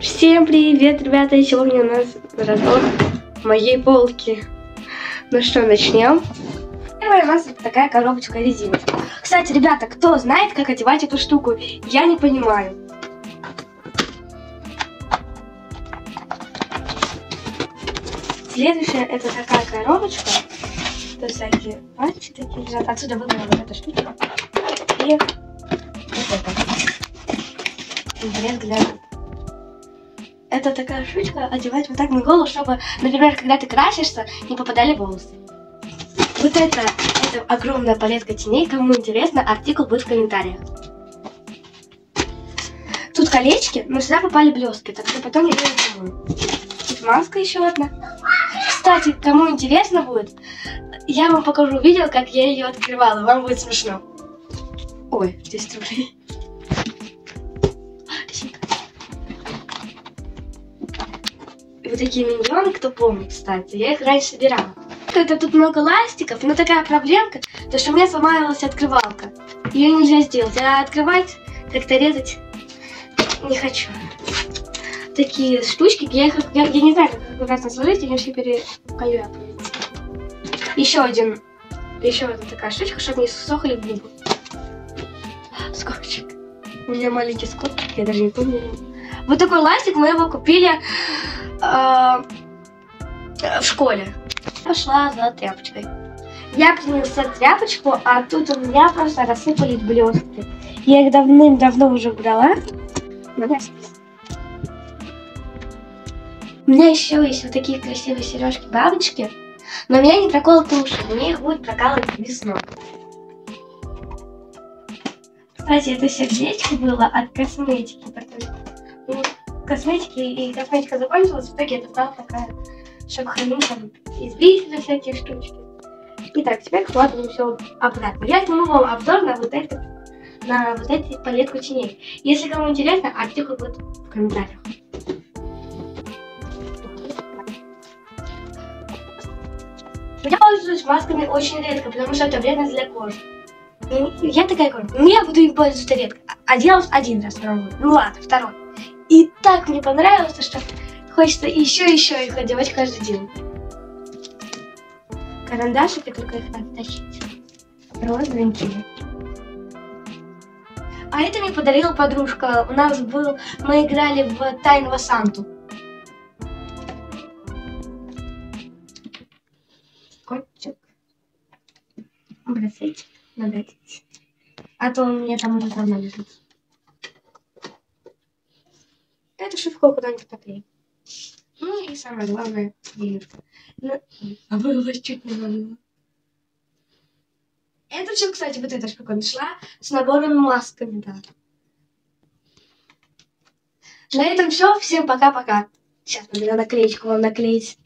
Всем привет, ребята! Сегодня у нас разбор моей полки. Ну что, начнем? Первая у нас такая коробочка резиночка. Кстати, ребята, кто знает, как одевать эту штуку? Я не понимаю. Следующая это такая коробочка. Тут всякие пальчики такие лежат. Отсюда выбрала вот эта штучка. И вот это. Интерес для это такая штучка одевать вот так на голову, чтобы, например, когда ты красишься, не попадали волосы. Вот это, это огромная палетка теней. Кому интересно, артикул будет в комментариях. Тут колечки, но сюда попали блестки, так что потом я ее думаю. Тут маска еще одна. Кстати, кому интересно будет, я вам покажу видео, как я ее открывала. Вам будет смешно. Ой, 10 рублей. Вот такие миньоны, кто помнит, кстати. Я их раньше собирала. Это тут много ластиков, но такая проблемка, то что у меня сломалась открывалка. Ее нельзя сделать, а открывать, как-то резать не хочу. Такие штучки, я их, я, я не знаю, как аккуратно сложить, они все переколяпываются. Еще один, еще одна такая штучка, чтобы не сохли губы. Скотчик. У меня маленький скотчик, я даже не помню. Вот такой ластик мы его купили э, в школе. Пошла за тряпочкой. Я принесла тряпочку, а тут у меня просто рассыпались блестки. Я их давным-давно уже брала. У меня еще есть вот такие красивые сережки-бабочки. Но у меня не проколоты уши, мне их будет прокалывать весной. Кстати, это сердечко было от косметики, косметики, и косметика закончилась, в итоге это стала такая, хранить там избавители всякие штучки. Итак, теперь складываем все обратно. Я сниму вам обзор на вот этот, на вот эти палетку теней. Если кому интересно, артикул будет в комментариях. Я пользуюсь масками очень редко, потому что это вредно для кожи. Ну, я такая кожа. Ну, буду им пользоваться редко. А делал один раз пробую. Ну ладно, второй. И так мне понравилось, что хочется еще и еще их одевать каждый день. Карандашики, только их надо тащить. Розовенькие. А это мне подарила подружка. У нас был... Мы играли в Тайного Санту. Скотчик. Браслетик надо. А то у меня там уже давно лежит. Эту шивку куда-нибудь поклеим. Ну и самое главное, клеевка. Ну, а вылилась чуть не вылила. Это все, кстати, вот эта штука нашла с набором масками, да. На этом все. Всем пока-пока. Сейчас надо наклеечку вам наклеить.